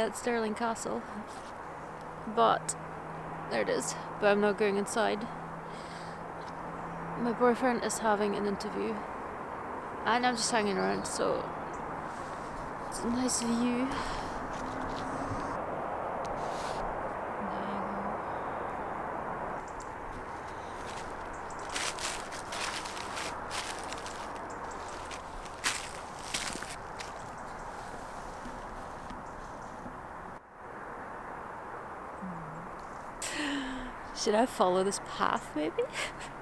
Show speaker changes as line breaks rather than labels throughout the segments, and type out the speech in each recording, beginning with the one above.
At Stirling Castle. But there it is. But I'm not going inside. My boyfriend is having an interview. And I'm just hanging around, so it's a nice view. Should I follow this path maybe?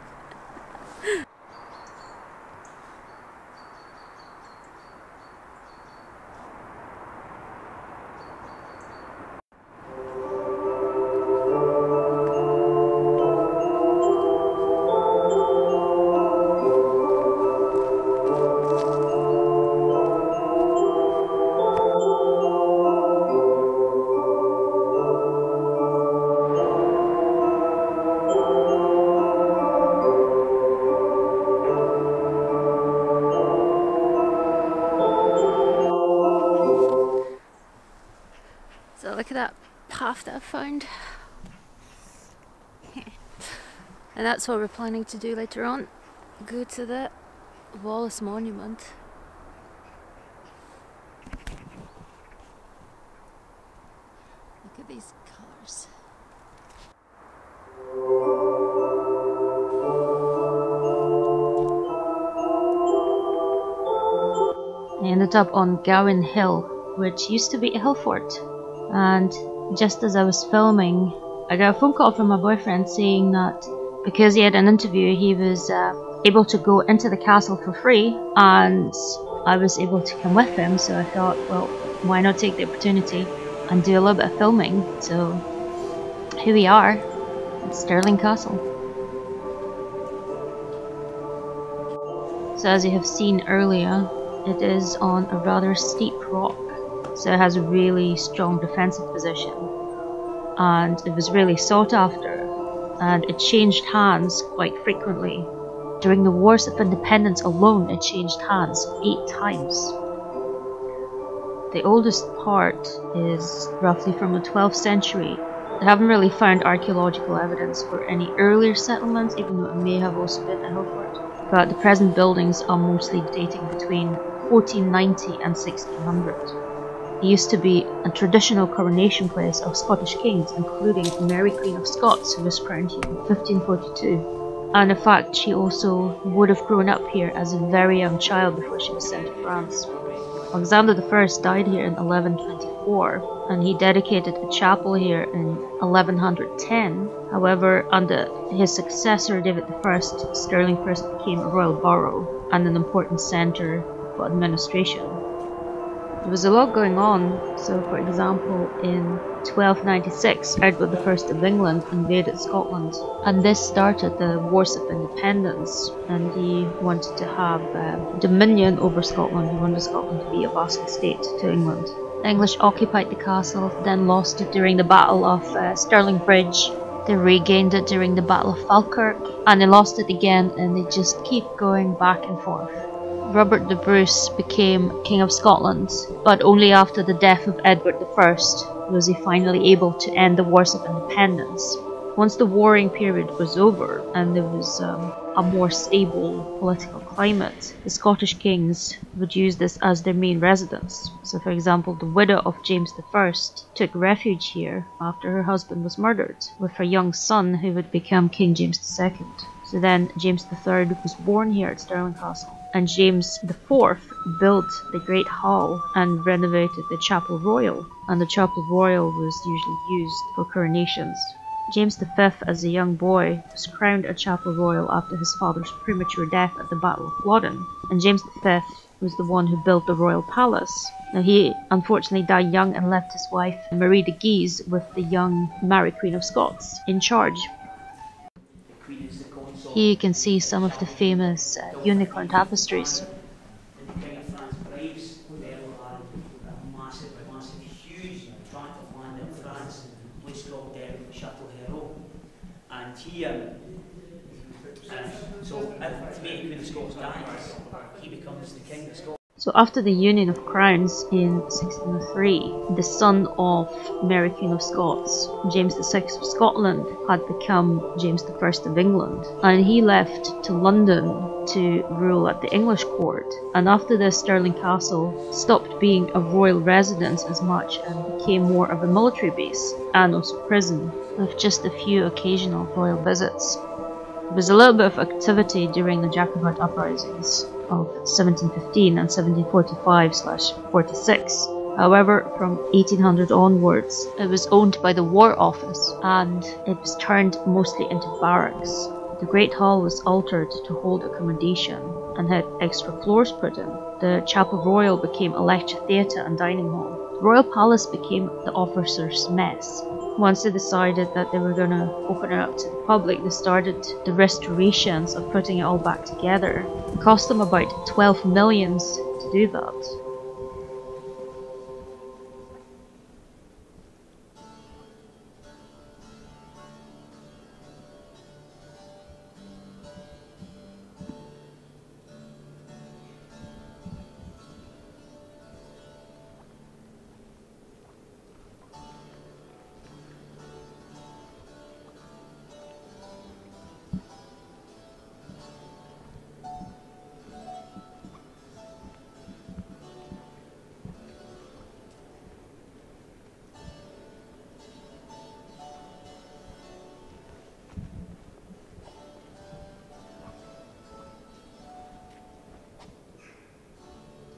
found. and that's what we're planning to do later on. Go to the Wallace Monument. Look at these colours.
I ended up on Gowan Hill, which used to be a hill fort. And just as I was filming, I got a phone call from my boyfriend saying that because he had an interview, he was uh, able to go into the castle for free, and I was able to come with him. So I thought, well, why not take the opportunity and do a little bit of filming? So here we are at Stirling Castle. So as you have seen earlier, it is on a rather steep rock so it has a really strong defensive position and it was really sought after and it changed hands quite frequently. During the Wars of Independence alone it changed hands eight times. The oldest part is roughly from the 12th century. They haven't really found archaeological evidence for any earlier settlements even though it may have also been a hill fort. But the present buildings are mostly dating between 1490 and 1600. It used to be a traditional coronation place of Scottish kings, including Mary Queen of Scots, who was crowned here in 1542. And in fact, she also would have grown up here as a very young child before she was sent to France. Alexander I died here in 1124, and he dedicated a chapel here in 1110. However, under his successor David I, Stirling first became a royal borough and an important centre for administration. There was a lot going on, so for example, in 1296, Edward I of England invaded Scotland, and this started the Wars of Independence, and he wanted to have uh, dominion over Scotland, he wanted Scotland to be a vassal state to England. The English occupied the castle, then lost it during the Battle of uh, Stirling Bridge, they regained it during the Battle of Falkirk, and they lost it again, and they just keep going back and forth. Robert the Bruce became King of Scotland, but only after the death of Edward I was he finally able to end the Wars of Independence. Once the warring period was over and there was um, a more stable political climate, the Scottish kings would use this as their main residence. So, for example, the widow of James I took refuge here after her husband was murdered, with her young son who would become King James II. So then James III was born here at Stirling Castle and James IV built the Great Hall and renovated the Chapel Royal, and the Chapel Royal was usually used for coronations. James V, as a young boy, was crowned at Chapel Royal after his father's premature death at the Battle of Flodden, and James V was the one who built the royal palace. Now he unfortunately died young and left his wife Marie de Guise with the young Mary Queen of Scots in charge. Here you can see some of the famous uh, unicorn tapestries.
And he, um, uh, so if Mary Queen of Scots dies, he becomes the King of Scotland.
So after the union of crowns in 1603, the son of Mary Queen of Scots, James VI of Scotland, had become James I of England, and he left to London to rule at the English court. And after this, Stirling Castle stopped being a royal residence as much and became more of a military base and also prison, with just a few occasional royal visits. There was a little bit of activity during the Jacobite uprisings of 1715 and 1745-46. However, from 1800 onwards, it was owned by the War Office and it was turned mostly into barracks. The Great Hall was altered to hold accommodation and had extra floors put in. The Chapel Royal became a lecture theatre and dining hall. The Royal Palace became the officers' mess once they decided that they were going to open it up to the public, they started the restorations of putting it all back together. It cost them about 12 millions to do that.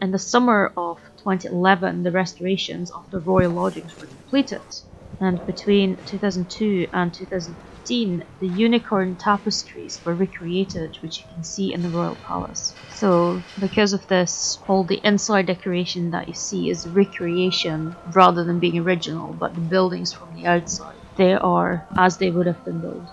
In the summer of 2011, the restorations of the royal lodgings were completed, and between 2002 and 2015, the unicorn tapestries were recreated, which you can see in the royal palace. So, because of this, all the inside decoration that you see is recreation rather than being original, but the buildings from the outside, they are as they would have been built.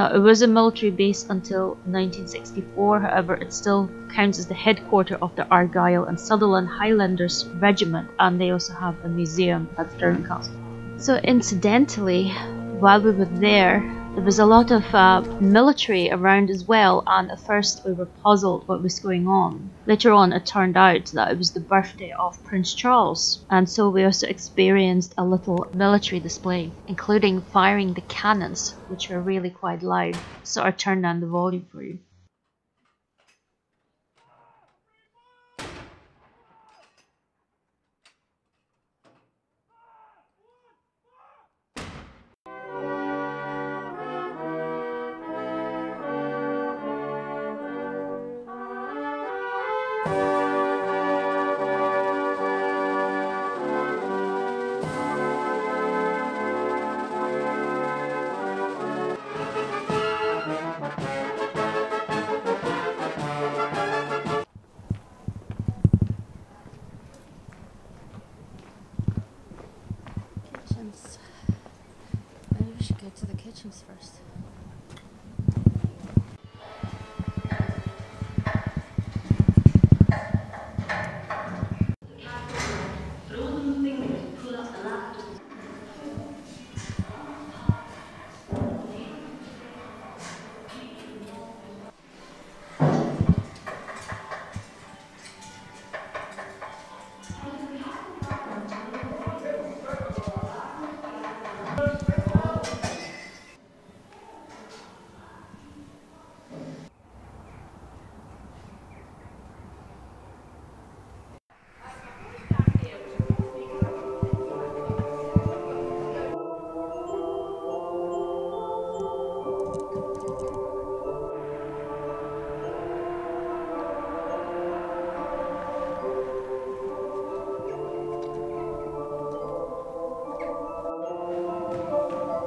Now, it was a military base until 1964, however, it still counts as the headquarters of the Argyll and Sutherland Highlanders Regiment, and they also have a museum at Stirling Castle. So, incidentally, while we were there, there was a lot of uh, military around as well, and at first we were puzzled what was going on. Later on, it turned out that it was the birthday of Prince Charles, and so we also experienced a little military display, including firing the cannons, which were really quite loud. So I turned down the volume for you.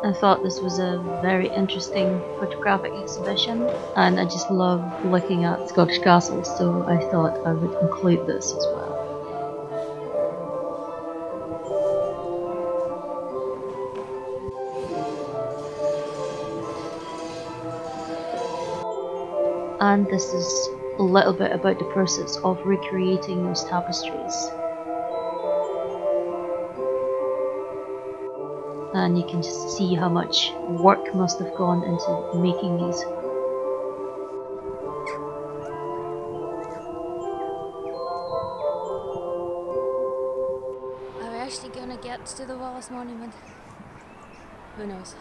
I thought this was a very interesting photographic exhibition and I just love looking at Scottish castles so I thought I would include this as well. And this is a little bit about the process of recreating those tapestries. And you can just see how much work must have gone into making these.
Are we actually gonna get to the Wallace Monument? Who knows?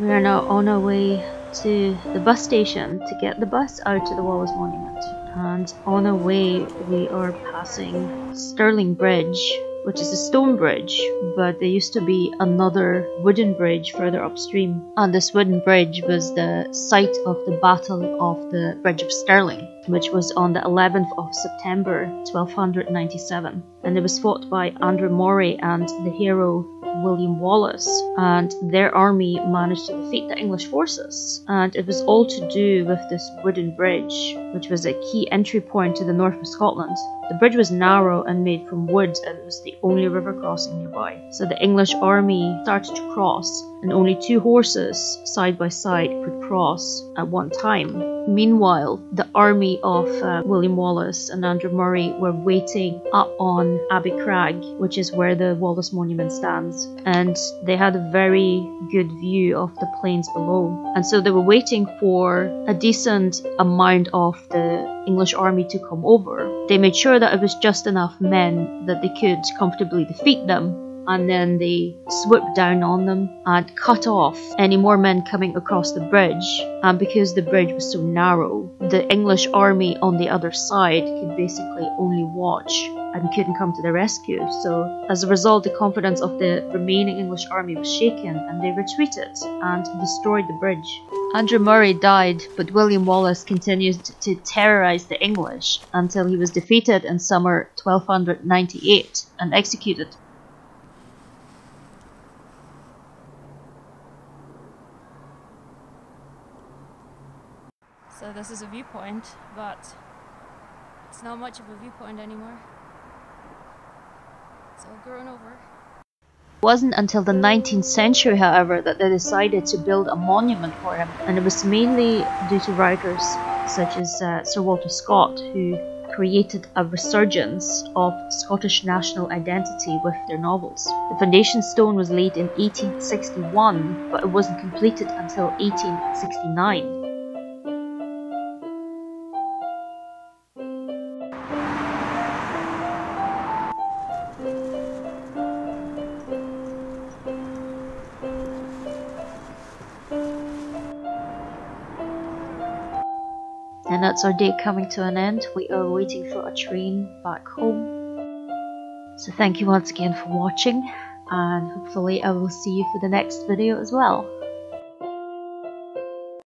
We are now on our way to the bus station to get the bus out to the Wallace Monument. And on our way, we are passing Stirling Bridge, which is a stone bridge, but there used to be another wooden bridge further upstream. And this wooden bridge was the site of the Battle of the Bridge of Stirling, which was on the 11th of September 1297. And it was fought by Andrew Moray and the hero William Wallace, and their army managed to defeat the English forces. And it was all to do with this wooden bridge, which was a key entry point to the north of Scotland. The bridge was narrow and made from wood, and it was the only river crossing nearby. So the English army started to cross, and only two horses, side by side, could cross at one time. Meanwhile, the army of uh, William Wallace and Andrew Murray were waiting up on Abbey Craig, which is where the Wallace Monument stands, and they had a very good view of the plains below. And so they were waiting for a decent amount of the English army to come over. They made sure that it was just enough men that they could comfortably defeat them and then they swooped down on them and cut off any more men coming across the bridge. And because the bridge was so narrow, the English army on the other side could basically only watch and couldn't come to the rescue. So, as a result, the confidence of the remaining English army was shaken and they retreated and destroyed the bridge. Andrew Murray died, but William Wallace continued to terrorize the English until he was defeated in summer 1298 and executed.
So this is a viewpoint, but it's not much of a viewpoint anymore. It's all grown over.
It wasn't until the 19th century, however, that they decided to build a monument for him, and it was mainly due to writers such as uh, Sir Walter Scott, who created a resurgence of Scottish national identity with their novels. The foundation stone was laid in 1861, but it wasn't completed until 1869. That's our day coming to an end. We are waiting for a train back home. So thank you once again for watching and hopefully I will see you for the next video as well.